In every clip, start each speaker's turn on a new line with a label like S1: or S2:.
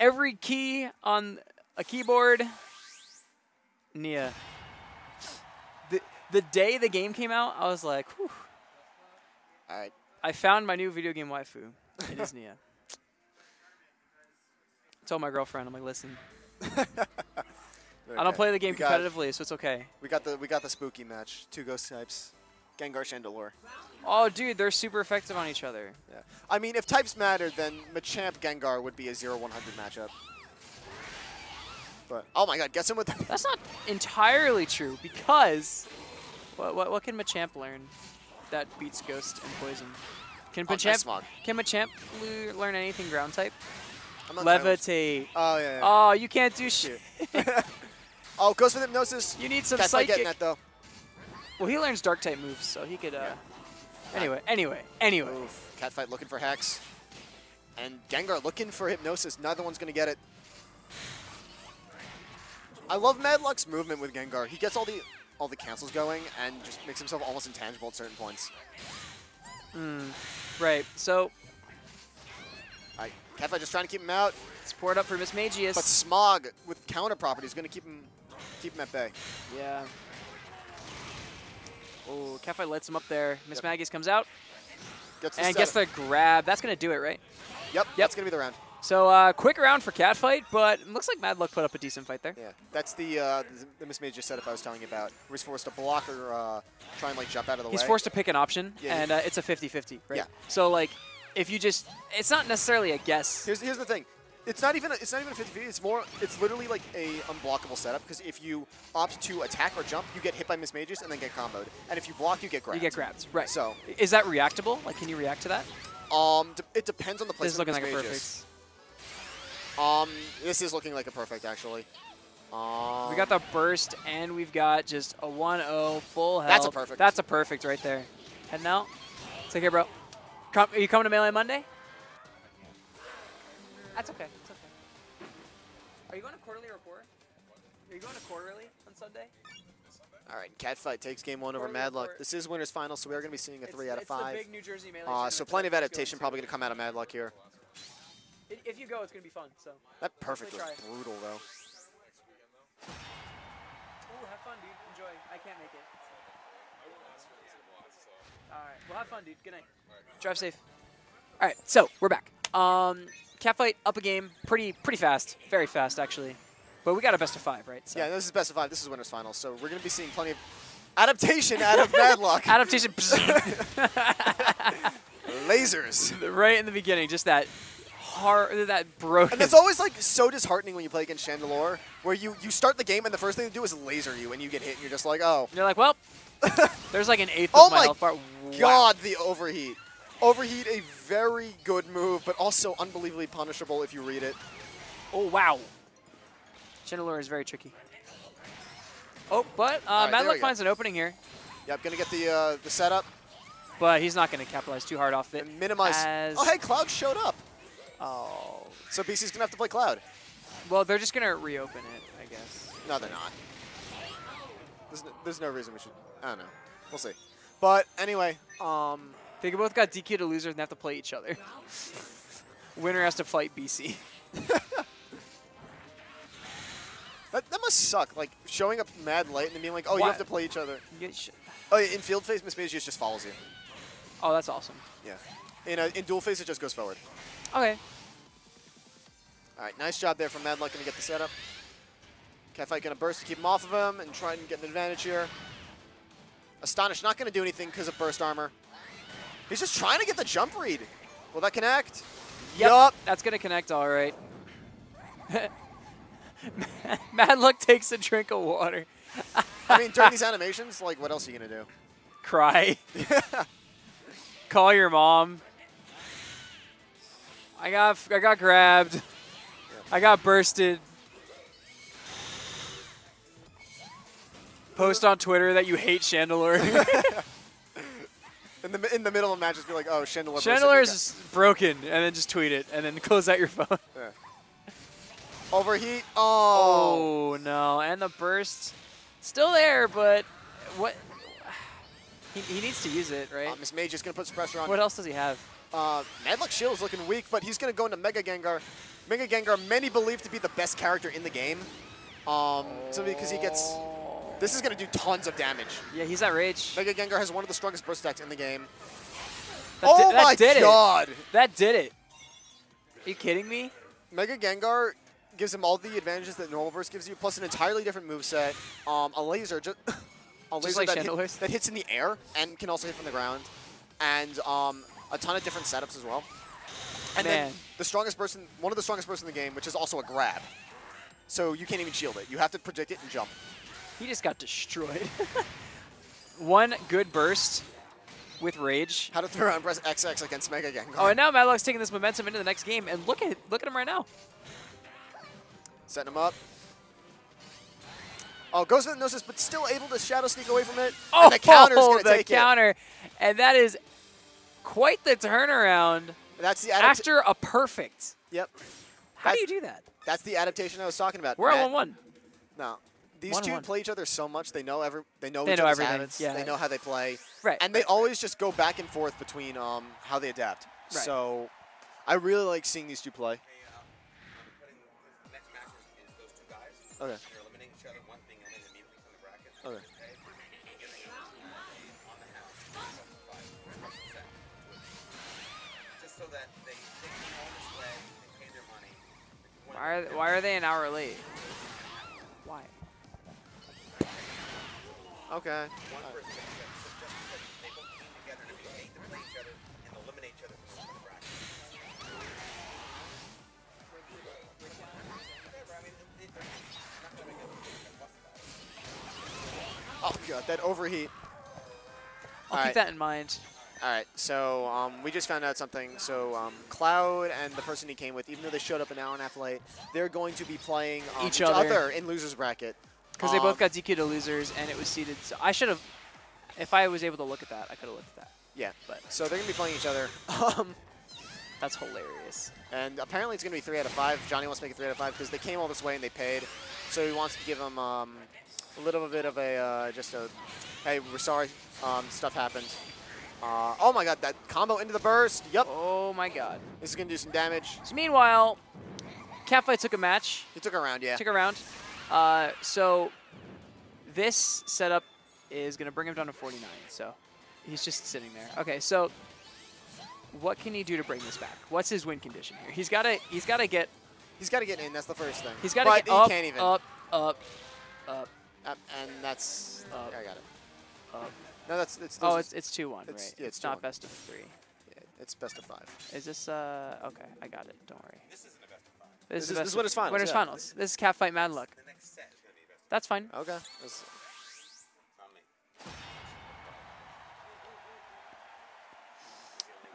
S1: every key on a keyboard. Nia. The the day the game came out, I was like, Whew,
S2: All right.
S1: I found my new video game waifu. It is Nia. I told my girlfriend, I'm like, listen, I don't play the game competitively, so it's okay.
S2: We got the we got the spooky match. Two ghost types. Gengar Chandelure.
S1: Oh, dude, they're super effective on each other.
S2: Yeah. I mean, if types mattered, then Machamp Gengar would be a 0-100 matchup. But oh my God, guess him with that.
S1: That's not entirely true because what what, what can Machamp learn that beats Ghost and Poison? Can
S2: Oh,
S1: Machamp can Machamp learn anything ground type? Levitate.
S2: Oh yeah. yeah.
S1: Oh, you can't do shit.
S2: oh, Ghost with hypnosis.
S1: you need some
S2: Cat's not getting
S1: psychic.
S2: that though.
S1: Well, he learns dark type moves, so he could. Uh,
S2: Yeah.
S1: Anyway, anyway, anyway.
S2: Oof. Catfight looking for Hex. And Gengar looking for Hypnosis. Neither one's going to get it. I love Madluk's movement with Gengar. He gets all the all the cancels going and just makes himself almost intangible at certain points.
S1: Right. So
S2: right, Catfight just trying to keep him out,
S1: support up for Mismagius.
S2: but Smog with counter property is going to keep him keep him at bay.
S1: yeah. Oh, Catfight lets him up there. Miss
S2: Yep.
S1: Magius comes out
S2: Gets
S1: and gets the grab. That's gonna do it, right?
S2: Yep, yep. that's going to be the round.
S1: So uh, quick round for Catfight, but it looks like Madluk put up a decent fight there.
S2: Yeah, that's the uh, the, Major setup I was telling you about. Where he's forced to block or uh, try and like jump out of the
S1: He's
S2: way.
S1: forced to pick an option,
S2: Yeah,
S1: and uh, it's a 50-50, right?
S2: Yeah.
S1: So like, if you just, it's not necessarily a guess.
S2: Here's, here's the thing. It's not even a, it's not even a 50 It's more it's literally like a unblockable setup because if you opt to attack or jump, you get hit by Mismagius and then get comboed. And if you block, you get grabbed.
S1: You get grabbed, right?
S2: So
S1: is that reactable? Like, can you react to that?
S2: um, it depends on the place.
S1: This is looking like a perfect.
S2: Um, this is looking like a perfect actually. Um,
S1: We got the burst, and we've got just a 1-0 full health.
S2: That's a perfect.
S1: That's a perfect right there. Heading out. Take care, bro. Come, are you coming to Melee Monday? That's okay. That's okay. Are you going to quarterly report? Are you going to quarterly on Sunday?
S2: All right, Catfight takes game one over
S1: Quarterly Madluk.
S2: This is winners final, so we are going to be seeing a three
S1: It's-
S2: out of
S1: it's the
S2: five.
S1: big New Jersey Melee
S2: Uh, so plenty of adaptation
S1: going
S2: probably going to come out of Madluk here.
S1: If you go, it's going to be fun. So.
S2: That perfect was brutal though.
S1: Ooh, have fun, dude. Enjoy. I can't make it. All right. Well, have fun, dude. Good night. Drive safe. All right. So we're back. Um, Catfight up a game, pretty pretty fast, very fast actually. But we got a best of five, right? So.
S2: Yeah, this is best of five. This is winners final, so we're going to be seeing plenty of adaptation out of Madluk.
S1: Adaptation.
S2: Lasers.
S1: right in the beginning, just that hard, that broken.
S2: And it's always like so disheartening when you play against Chandelure, where you, you start the game and the first thing they do is laser you, and you get hit, and you're just like, oh,
S1: You're like, well, there's like an eighth
S2: Oh
S1: of my,
S2: my
S1: health bar. Wow.
S2: God, the overheat. Overheat, a very good move, but also unbelievably punishable if you read it.
S1: Oh wow. Chandelure is very tricky. Oh, but uh,
S2: right, there we go.
S1: finds an opening here.
S2: Yep, gonna get the uh, the setup
S1: But he's not going to capitalize too hard off it.
S2: and minimize.
S1: As-
S2: Oh, hey, Cloud showed up.
S1: Oh.
S2: So BC's gonna have to play Cloud.
S1: Well, they're just going to reopen it, I guess.
S2: No, they're not. There's no, there's no reason we should. I don't know. We'll see. But anyway, um,
S1: They both got DQ to losers and have to play each other. Winner has to fight BC.
S2: that, that must suck. Like showing up mad late and then being like, oh, you have to play each other. Oh, yeah, in field phase, Mismagius just follows you.
S1: Oh, that's awesome.
S2: Yeah. In a, in dual phase, it just goes forward.
S1: Okay.
S2: All right, nice job there from Madluk gonna get the setup. Catfight gonna burst to keep him off of him and try and get an advantage here. Astonish not gonna do anything because of burst armor. He's just trying to get the jump read. Will that connect? Yup.
S1: That's going to connect all right. Madluk takes a drink of water.
S2: I mean, during these animations, like, what else are you gonna do?
S1: Cry. Call your mom. I got I got grabbed. I got bursted. Post on Twitter that you hate Chandelure.
S2: In the in the middle of matches, be like, oh, Chandelier.
S1: Chandelure is broken, and then just tweet it, and then close out your phone.
S2: Yeah. Overheat. Oh.
S1: Oh no! And the burst, still there, but what? He, he needs to use it, right?
S2: Uh, Miss Mage is gonna put some pressure on.
S1: What else does he have?
S2: Uh, Madluk Shield is looking weak, but he's going to go into Mega Gengar. Mega Gengar, many believe to be the best character in the game. Um, so because he gets, this is going to do tons of damage.
S1: Yeah, he's at rage.
S2: Mega Gengar has one of the strongest burst attacks in the game.
S1: That
S2: oh my
S1: did
S2: god!
S1: It. That did it. Are you kidding me?
S2: Mega Gengar gives him all the advantages that normal burst gives you, plus an entirely different moveset. Um, a laser, just a laser
S1: like
S2: that, hit- that hits in the air and can also hit from the ground, and um, a ton of different setups as well. And then the strongest person, one of the strongest person in the game, which is also a grab. So you can't even shield it. You have to predict it and jump.
S1: He just got destroyed. One good burst with rage.
S2: How to throw around press XX against Mega Gengar.
S1: Oh, and now Madluk's taking this momentum into the next game, and look at look at him right now.
S2: Setting him up. Oh, goes for the Gnosis, but still able to Shadow Sneak away from it.
S1: Oh,
S2: and the counter's going to
S1: the
S2: take
S1: counter, and that is quite the turnaround.
S2: That's the
S1: after a perfect.
S2: Yep.
S1: How do you do that?
S2: That's the adaptation I was talking about.
S1: We're at one one.
S2: No. These
S1: One
S2: two
S1: one.
S2: play each other so much. They know every. They know
S1: They
S2: each
S1: know
S2: other's
S1: everything,
S2: habits.
S1: yeah.
S2: They know how they play.
S1: Right.
S2: And they always just go back and forth between um, how they adapt.
S1: Right.
S2: So, I really like seeing these two play.
S3: Hey, I'm putting the next match is, is those two guys.
S2: Okay.
S3: They're eliminating each other, one being eliminated immediately from the bracket.
S2: Okay.
S3: Getting on the house, five, special set to it. Just so that they take the home way, they pay their money. If you
S1: Why are why are they an hour late?
S2: Okay.
S3: One person gets it. Just because they both came together and they hate to play each other and eliminate each other from the bracket. Whatever, I mean, they- they're not gonna make a fuss about it.
S2: Oh god, that overheat.
S1: I'll
S2: All
S1: keep
S2: right.
S1: that in mind.
S2: All right. So um, we just found out something. So um, Cloud and the person he came with, even though they showed up an hour and a half late, they're going to be playing um,
S1: Each other.
S2: in losers bracket.
S1: Because they both got DQ to losers, and it was seeded. So I should have, if I was able to look at that, I could have looked at that.
S2: Yeah.
S1: But
S2: So they're gonna be playing each other. Um,
S1: that's hilarious.
S2: And apparently it's going to be three out of five. Johnny wants to make it three out of five because they came all this way and they paid. So he wants to give them um, a little bit of a, uh, just a, hey, we're sorry, um, stuff happened. Uh, oh my god, that combo into the burst. Yep,
S1: Oh my god.
S2: this is going to do some damage.
S1: So meanwhile, Catfight took a match,
S2: He took a round, yeah.
S1: took a round. Uh, so this setup is going to bring him down to 49. So he's just sitting there. Okay, so what can he do to bring this back? What's his win condition here? He's got to he's got to get
S2: He's got to get in, that's the first thing.
S1: he's got to get
S2: he
S1: up,
S2: can't even.
S1: up, up, up,
S2: Up, and that's,
S1: Up.
S2: I got it.
S1: up.
S2: No, that's, it's,
S1: Oh, it's it's two one,
S2: it's-
S1: right?
S2: yeah,
S1: it's
S2: it's
S1: not
S2: 2-1.
S1: best of three.
S2: yeah, it's best of five.
S1: Is this uh okay? I got it. Don't worry.
S3: This isn't a best of five.
S1: This,
S2: is-
S1: the
S2: this is
S1: of-
S2: winners finals,
S1: Winners
S2: yeah.
S1: finals. This is Catfight
S3: Madluk.
S1: That's fine.
S2: Okay. That's-
S3: five on me.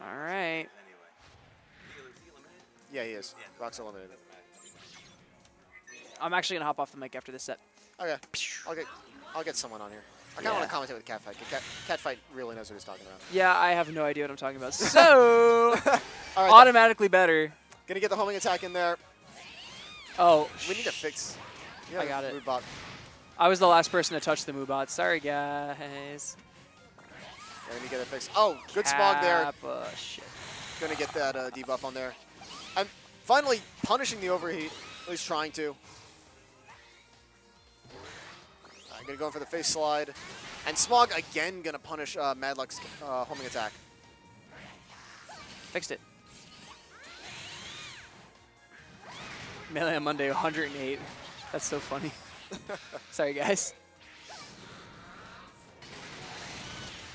S1: All right.
S3: Anyway. He- is
S2: yeah, he is. Rock's eliminated.
S1: I'm actually gonna hop off the mic after this set.
S2: Okay. I'll get, I'll get someone on here. I kind of want to commentate with Catfight. 'cause Cat, Catfight really knows what he's talking about.
S1: Yeah, I have no idea what I'm talking about. So
S2: All right,
S1: automatically better.
S2: gonna get the homing attack in there.
S1: Oh,
S2: We need to fix. Yeah,
S1: I got it.
S2: Moobot.
S1: I was the last person to touch the Moobot. Sorry, guys.
S2: Yeah, we need get it fixed. Oh, good smog there.
S1: Kappa, shit.
S2: Gonna get that uh, debuff on there. And finally punishing the overheat. At least trying to. I'm gonna go in for the face slide. And Smog again gonna punish uh, Madluk's uh, homing attack.
S1: Fixed it. Melee on Monday, 108. That's so funny. Sorry, guys.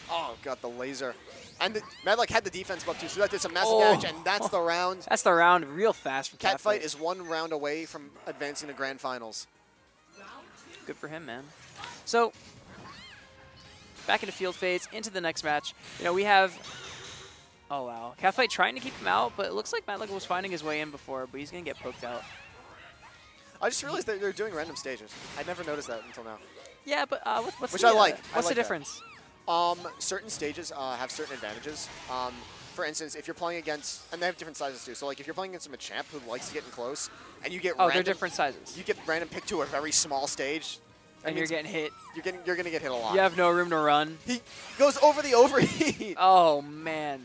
S2: Oh, got the laser. And the, Madluk had the defense buff too, so that did some massive
S1: Oh.
S2: damage, and that's the round.
S1: That's the round real fast
S2: Catfight
S1: Catfight.
S2: is one round away from advancing to grand finals.
S1: Good for him, man. So, back into field phase, into the next match. You know, we have... Oh, wow. Catfight trying to keep him out, but it looks like Madluk was finding his way in before, but he's going to get poked out.
S2: I just realized that they're doing random stages. I never noticed that until now.
S1: Yeah, but uh, what, what's
S2: Which
S1: the,
S2: I like.
S1: uh,
S2: I
S1: what's
S2: like
S1: the
S2: that.
S1: difference?
S2: Um, certain stages uh, have certain advantages. Um, for instance, if you're playing against, and they have different sizes too. So like if you're playing against a champ who likes to get in close, and you get
S1: Oh,
S2: random,
S1: they're different sizes.
S2: You get random picked to a very small stage,
S1: and you're getting hit.
S2: you're getting you're gonna get hit a lot.
S1: You have no room to run.
S2: He goes over the overheat.
S1: Oh, man.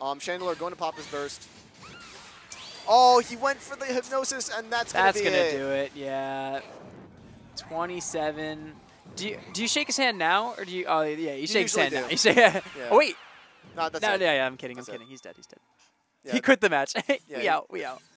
S2: Um, Chandler going to pop his burst. Oh, he went for the hypnosis, and that's gonna
S1: That's
S2: be
S1: gonna
S2: it.
S1: do it. Yeah. 27. Do you do you shake his hand now or do you? Oh yeah, you shake his hand
S2: do.
S1: now. You shake. Oh wait.
S2: No, that's
S1: no,
S2: it.
S1: yeah, yeah, I'm kidding.
S2: That's
S1: I'm
S2: it.
S1: kidding. He's dead. He's dead.
S2: Yeah.
S1: He quit the match. We
S2: he-
S1: out. We out.